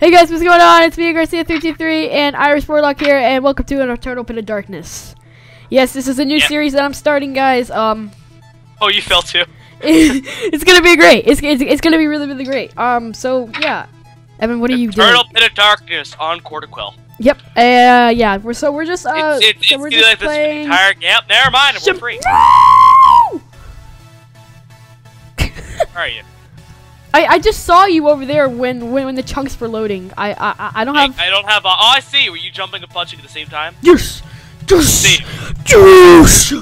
Hey guys, what's going on? It's me, Garcia323, and IrishWarlock here, and welcome to an Eternal Pit of Darkness. Yes, this is a new Yeah. series that I'm starting, guys. Um, Oh, you fell too. it's gonna be great. It's, it's, it's gonna be really, really great. Um, so, yeah. Evan, what are you doing? Eternal Pit of Darkness on Cortiquel. Yep, uh, yeah, we're, so we're just, uh, it's it's, so we're gonna be just like this the playing... entire. Yep, never mind. We're free. No! Where are you? I, I just saw you over there when, when, when the chunks were loading. I, I, I- I don't have... I don't have. A, oh, I see. Were you jumping and punching at the same time? Yes! Yes! Yes!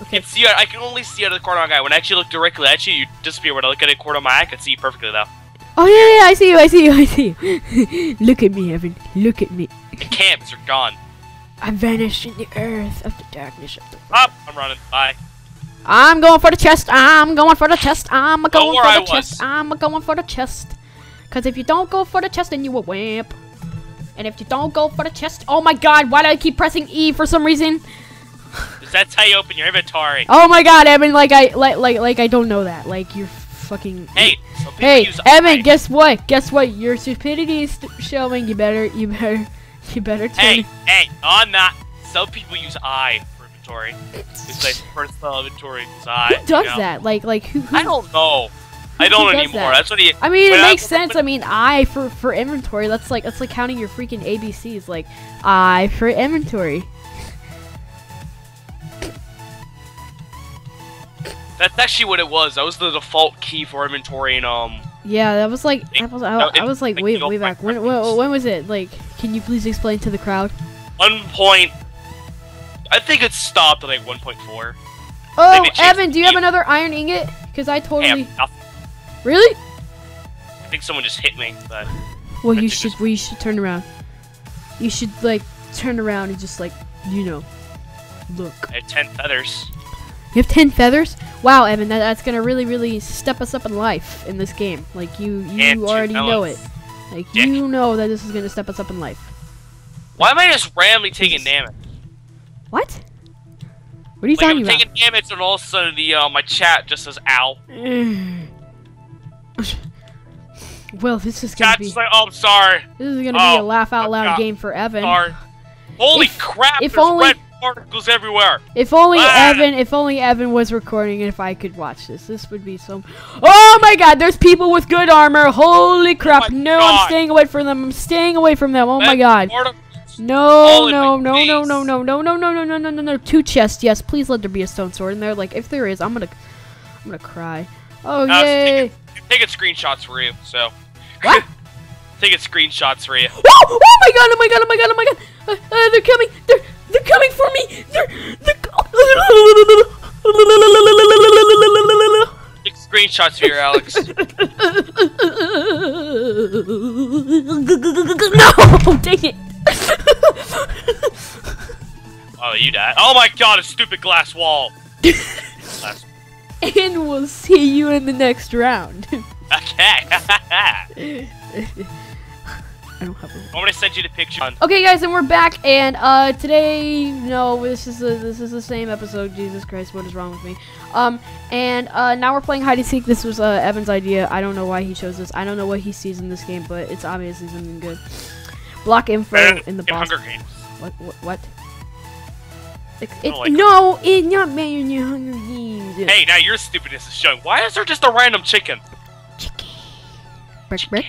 I can see. I can only see out of the corner of my eye. When I actually look directly at you, you disappear. When I look at a corner of my eye, I can see you perfectly though. Oh yeah, yeah, I see you, I see you, I see you. Look at me, Evan. Look at me. I can't you're gone. I vanished in the earth of the darkness of the Up. I'm running. Bye. I'm going for the chest. I'm going for the chest. I'm going for I the was. chest. I'm going for the chest. Cause if you don't go for the chest, then you a wimp. And if you don't go for the chest, oh my god, why do I keep pressing E for some reason? that's how you open your inventory. Oh my god, Evan, like I like like like I don't know that. Like you're fucking Hey. Hey, use Evan, I. guess what? Guess what? Your stupidity is st- showing. You better, you better, you better turn. Hey, hey, on that. Some people use I inventory. It's like personal inventory is I. Who does you know? that? Like, like who? who I don't know. I don't anymore. that? That's what he. I mean, it When I makes sense. I mean, I for for inventory. That's like that's like counting your freaking ABCs. Like, I for inventory. That's actually what it was. That was the default key for inventory and um. Yeah, that was like that was I, No, I was like way way back. When, when when was it? Like, can you please explain to the crowd? One point. I think it stopped at like 1.4. Oh, Evan, do you have another iron ingot? Because I Hey, totally I'm really. I think someone just hit me, but Well, you should. it's- Well, you should turn around. You should like turn around and just like you know, look. I had 10 feathers. You have ten feathers. Wow, Evan, that, that's gonna really, really step us up in life in this game. Like you, you And already know it. Like Dick. you know that this is gonna step us up in life. Why am I just randomly taking damage? What? What are you Like I'm talking about? taking damage, and all of a sudden the uh, my chat just says "ow." well, this is gonna Chat's be just like, "Oh, I'm sorry, this is gonna be a oh, laugh out loud game for Evan. sorry." Holy If- crap! if there's only- red particles everywhere. If only Ah. Evan, if only Evan was recording, if I could watch this, this would be so. Oh my God! There's people with good armor. Holy crap! Oh my no, I'm staying away from them. I'm staying away from them. Oh my Red God! No, no, no, no, no, no, no, no, no, no, no, no, no, no. Two chests, yes. Please let there be a stone sword in there. Like, if there is, I'm gonna, I'm gonna cry. Oh Uh, yay! Taking screenshots for you, so. What? taking screenshots for you. Oh, oh my god! Oh my god! Oh my god! Oh my god! Uh, uh, they're coming! They're they're coming for me! They're they're. Take screenshots for you, Alex. oh, you died. Oh my god, a stupid glass wall. Glass- and we'll see you in the next round. okay. I don't have a. I'm gonna send you the picture. Okay, guys, and we're back, and uh, today, no, this is the this is the same episode. Jesus Christ, what is wrong with me? Um, and uh, now we're playing hide and seek. This was uh, Evan's idea. I don't know why he chose this. I don't know what he sees in this game, but it's obviously something good. Block info Better in the boss. Hunger Games. What? What? what? It's, it's, like no, it's not better than Hunger Games. Hey, now your stupidness is showing. Why is there just a random chicken? Chicken. Brick, brick.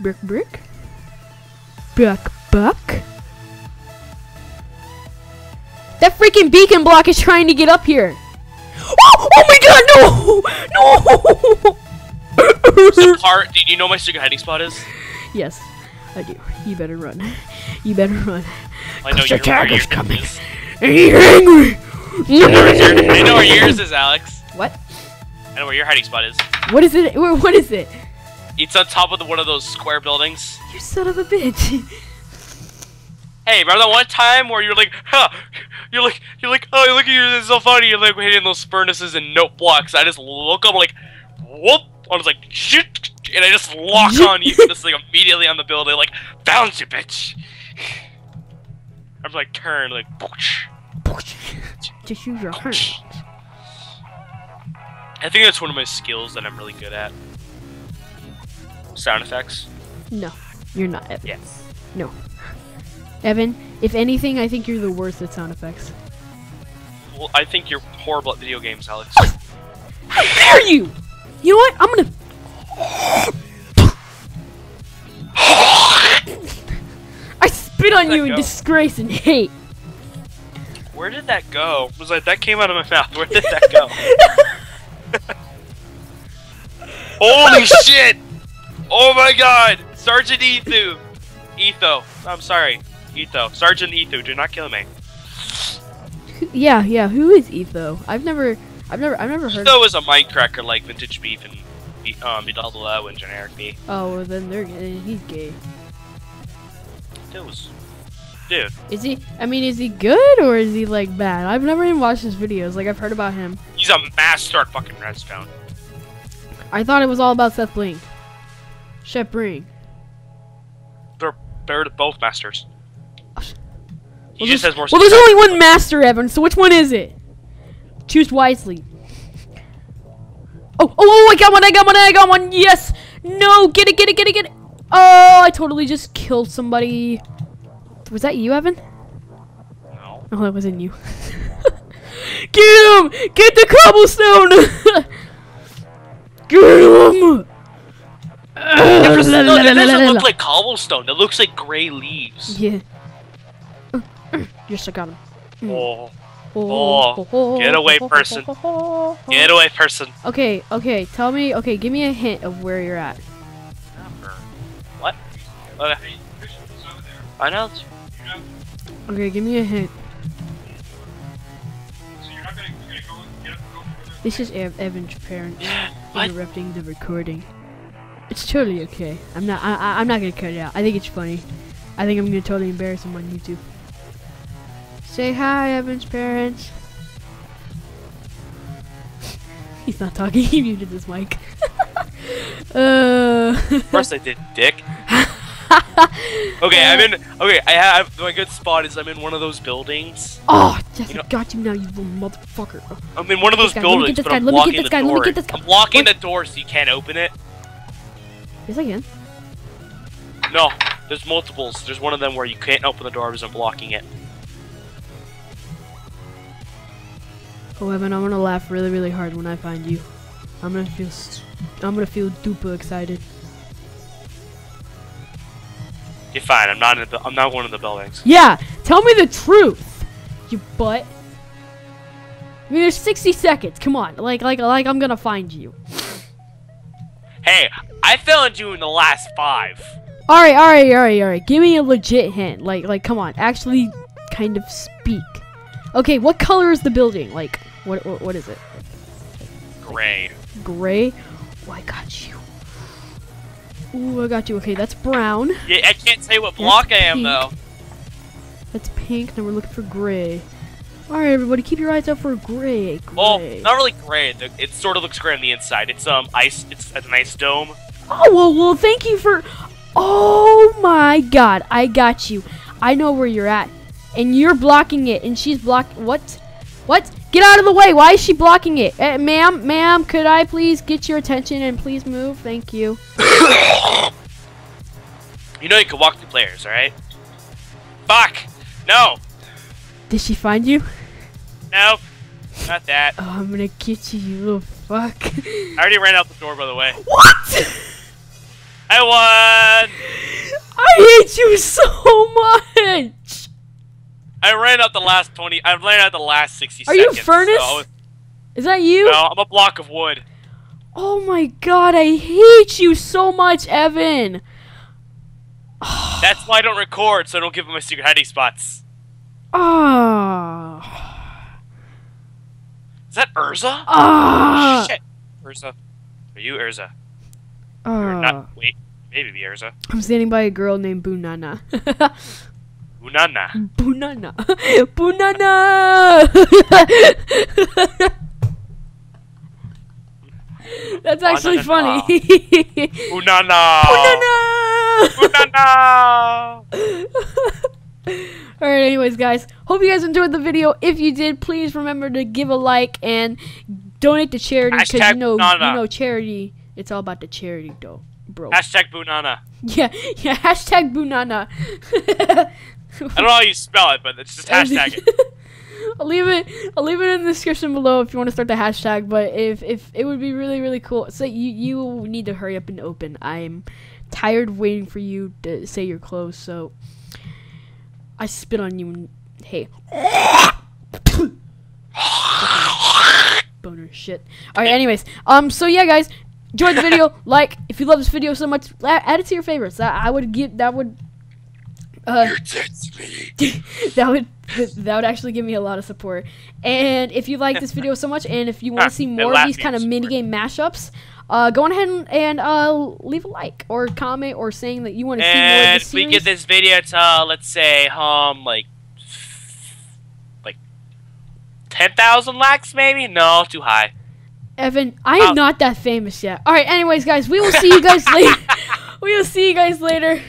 Brick, brick. Buck, buck. That freaking beacon block is trying to get up here. Oh, oh my god, no! No! The part. Do you know my secret hiding spot is? yes, I do. You better run. You better run. I know your- tag where is coming. is. He's angry! I know where yours is, Alex. What? I know where your hiding spot is. What is it? Where- What is it? It's on top of the, one of those square buildings. You son of a bitch. Hey, remember that one time where you're like, huh? You're like, you're like, oh, look at you, this is so funny. You're like hitting those furnaces and note blocks. I just look up, like, whoop. I was like, shit, and I just lock on you, just like immediately on the building, like, found you, bitch. I'm like, turn, like, pooch. Just use your hands. I think that's one of my skills that I'm really good at. Sound effects. No, you're not, Evan. Yes. No. Evan, if anything, I think you're the worst at sound effects. Well, I think you're horrible at video games, Alex. How dare you! You know what? I'm gonna. Spit on you that in disgrace and hate. Where did that go? Was like that came out of my mouth. Where did that go? Holy shit! Oh my god! Sergeant Ethu! Etho. I'm sorry. Etho. Sergeant Etho, do not kill me. yeah, yeah. Who is Etho? I've never, I've never, I've never heard. Etho is a mindcracker like Vintage Beef and Be- um, Double O and Generikb. Oh, well, then they're he's gay. It was. Dude, Is he? I mean, is he good or is he like bad? I've never even watched his videos. Like I've heard about him. he's a master at fucking Redstone. I thought it was all about SethBling. Shep Bring. They're, they're both masters. He Well, just has more Well, there's only one master, Evan. So which one is it? Choose wisely. Oh, oh, oh! I got one! I got one! I got one! Yes! No! Get it! Get it! Get it! Get it! Oh! I totally just killed somebody. Was that you, Evan? No. Oh, that wasn't you. Get him! Get the cobblestone! Get him! Yeah, but still, it doesn't look like cobblestone. It looks like gray leaves. Yeah. Yes, I got him. Oh, Oh, oh. get away, person. get Oh. away, person. Okay, okay, tell me, okay, give me a hint of where you're at. What? Okay. I know. It's- Okay, give me a hint. This is Ev- Evan's parents interrupting the recording. It's totally okay. I'm not. I, I, I'm not gonna cut it out. I think it's funny. I think I'm gonna totally embarrass him on YouTube. Say hi, Evan's parents. He's not talking. He muted his mic. uh. First I did, dick. Okay, I'm uh, in. Okay, I have my good spot is I'm in one of those buildings. Oh, yes, You know- I got you now, you little motherfucker. I'm in one of those guy, let me buildings, get this but guy, I'm let me get blocking this the guy, let me door. get this guy. I'm blocking the door so you can't open it. Yes, I can. No, there's multiples. There's one of them where you can't open the door because I'm blocking it. Oh, Evan, I'm gonna laugh really, really hard when I find you. I'm gonna feel, I'm gonna feel duper excited. You're fine. I'm not in the. I'm not one of the buildings. Yeah, tell me the truth, you butt. I mean, there's 60 seconds. Come on, like, like, like, I'm gonna find you. Hey, I found you in the last five. All right, all right, all right, all right. Give me a legit hint. Like, like, come on, actually, kind of speak. Okay, what color is the building? Like, what, what, what is it? Gray. Gray. Oh, I got you. Ooh, I got you. Okay, that's brown. Yeah, I can't say what block I am pink. though. That's pink. Now we're looking for gray. All right, everybody, keep your eyes out for gray. Gray. Well, not really gray. It sort of looks gray on the inside. It's um ice. It's an ice dome. Oh well, well, thank you for. Oh my God, I got you. I know where you're at, and you're blocking it, and she's block. What? What? Get out of the way! Why is she blocking it? Uh, ma'am, ma'am, could I please get your attention and please move? Thank you. You know you can walk through players, alright? Fuck! No! Did she find you? No! Not that. Oh, I'm gonna get you, you little fuck. I already ran out the door, by the way. what? I won! I hate you so much. I ran out the last 20. I ran out the last 60 Are seconds. you Furnace? so- Is that you? no, I'm a block of wood. Oh my god, I hate you so much, Evan. That's why I don't record, so I don't give them my secret hiding spots. Ah. Is that Urza? Ah. Shit. Urza. Are you Urza? Or Ah. not. Wait. Maybe be Urza. I'm standing by a girl named Bunana. Unana. Bunana. Bunana. That's actually funny. Unana. Bunana. Unana. Alright, anyways, guys, hope you guys enjoyed the video. If you did, please remember to give a like and donate to charity because you know, Nana. you know, charity. It's all about the charity, though, bro. Hashtag Bunana. yeah, yeah. Hashtag Bunana. I don't know how you spell it, but it's just hashtag it. I'll leave it. I'll leave it in the description below if you want to start the hashtag. But if if it would be really really cool. So you you need to hurry up and open. I'm tired of waiting for you to say you're close. So I spit on you. And, hey. Boner shit. All right. Anyways, um. So yeah, guys, enjoy the video. like if you love this video so much, add it to your favorites. That I would give. That would. Uh, that would that would actually give me a lot of support. And if you like this video so much, and if you want to see more of these kind of mini game mashups, uh, go on ahead and, and uh, leave a like or comment or saying that you want to see more of And this if we series. get this video to let's say um like like ten thousand likes maybe? No, too high. Evan, I am Oh. not that famous yet. All right. Anyways, guys, we will see you guys later. We will see you guys later.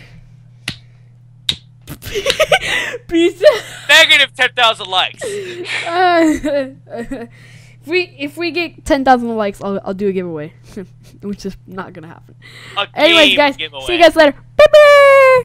Peace. Negative ten thousand likes. Uh, if we if we get ten thousand likes, I'll I'll do a giveaway, which is not gonna happen. A Anyways, guys, giveaway. see you guys later. Bye bye.